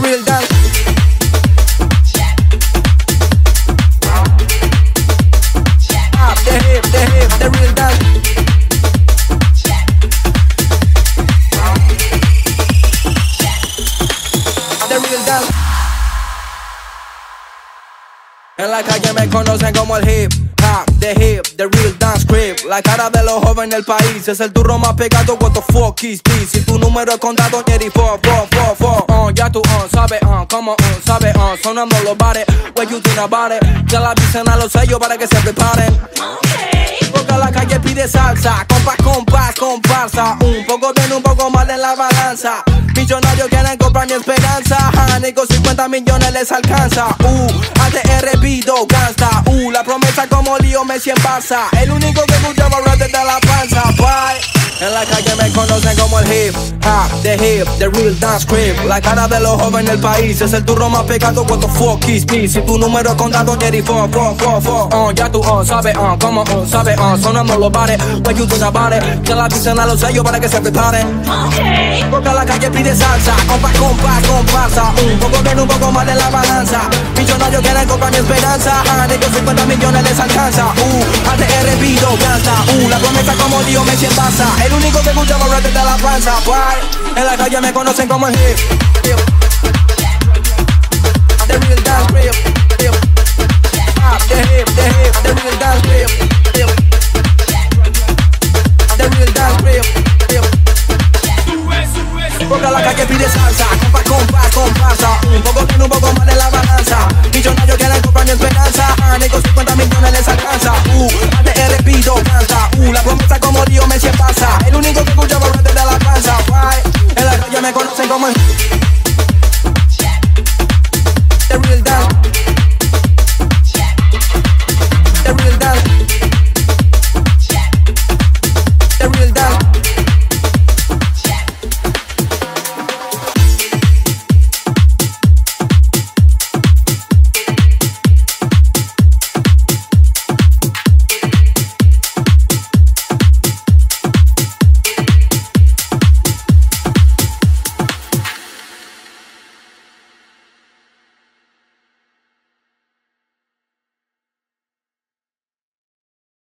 real dance. The hip, the hip, the real dance. The real dance. En la calle me conocen como el hip hop, the hip, the real dance crib. La cara de los jóvenes del país es el turro más pegado. What the fuck is this? Si tu número es contado, Jerry, fuck, fuck, fuck, fuck. Ya tú, uh, sabes, uh, como, uh, sabes, uh, sonando los bares. What you think about it? Ya la dicen a los sellos para que se preparen. Porque la calle pide salsa, compas, compas, comparsa. Un poco bien, un poco mal en la balanza. Millonarios quieren comprar mi esperanza. Honey, con 50 millones les alcanza. Uh, ATR pido gasta. Uh, la promesa como lío Messi en Barça. El único que escuchaba rap desde la panza. Bye. En la calle me conocen como el hip hop, the hip, the real dance script. La cara de los jóvenes del país es el turro más pegado. What the fuck is this? Si tu número es contado, Jerry, four, four, four, four. Uh, ya tú, uh, sabes, uh, como, uh, sabes, uh, sonando los bares. What you think about it? Que la dicen a los sellos para que se preparen. Porque la calle pide salsa, compas, compas, comparsa. Un poco bien, un poco mal en la balanza. Millonarios quieren comprar mi esperanza. Honey, con 50 millones les alcanza. Uh, yo planta Uh, promesa como Dios me sienta El único que escucha rap desde la panza. Why? En la calle me conocen como el hip The real dance grip The hip, the hip, the real dance grip The real dance grip Porque la calle pide salsa Compa, compa.